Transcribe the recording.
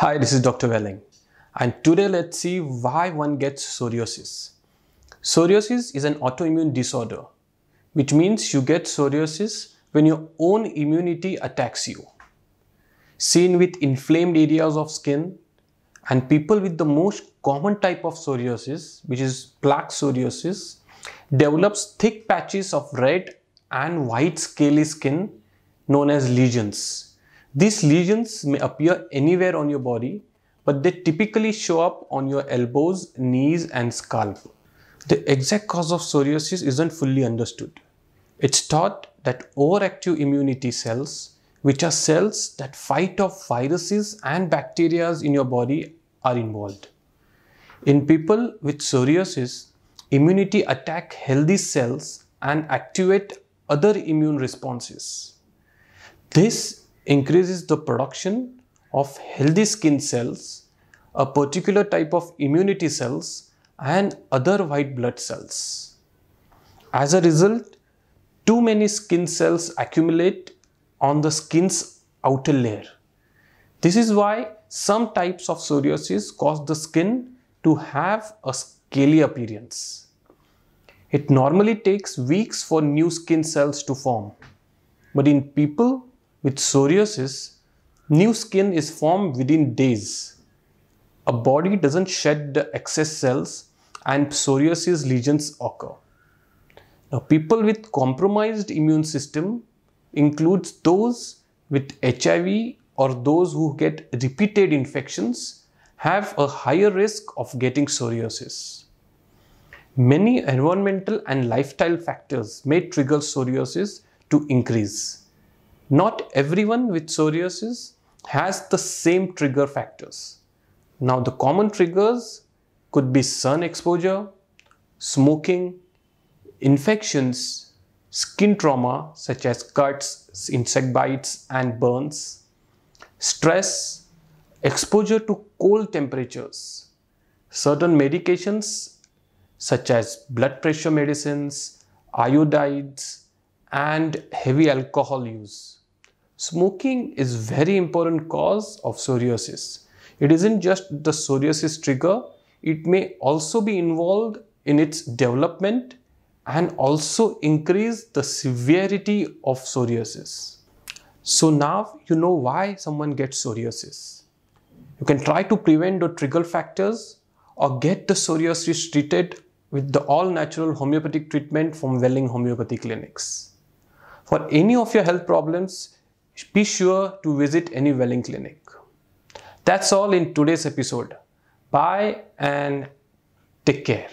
Hi, this is Dr. Welling, and today let's see why one gets psoriasis. Psoriasis is an autoimmune disorder, which means you get psoriasis when your own immunity attacks you. Seen with inflamed areas of skin, and people with the most common type of psoriasis, which is plaque psoriasis, develops thick patches of red and white scaly skin known as lesions. These lesions may appear anywhere on your body, but they typically show up on your elbows, knees, and scalp. The exact cause of psoriasis isn't fully understood. It's thought that overactive immunity cells, which are cells that fight off viruses and bacteria in your body, are involved. In people with psoriasis, immunity attack healthy cells and activate other immune responses. This increases the production of healthy skin cells, a particular type of immunity cells, and other white blood cells. As a result, too many skin cells accumulate on the skin's outer layer. This is why some types of psoriasis cause the skin to have a scaly appearance. It normally takes weeks for new skin cells to form. But in people with psoriasis, new skin is formed within days. A body doesn't shed the excess cells and psoriasis lesions occur. Now, people with compromised immune system includes those with HIV or those who get repeated infections have a higher risk of getting psoriasis. Many environmental and lifestyle factors may trigger psoriasis to increase. Not everyone with psoriasis has the same trigger factors. Now, the common triggers could be sun exposure, smoking, infections, skin trauma such as cuts, insect bites, and burns, stress, exposure to cold temperatures, certain medications such as blood pressure medicines, iodides, and heavy alcohol use. Smoking is very important cause of psoriasis. It isn't just the psoriasis trigger, it may also be involved in its development and also increase the severity of psoriasis. So now you know why someone gets psoriasis. You can try to prevent the trigger factors or get the psoriasis treated with the all natural homeopathic treatment from Welling Homeopathy Clinics. For any of your health problems, be sure to visit any Welling clinic. That's all in today's episode. Bye and take care.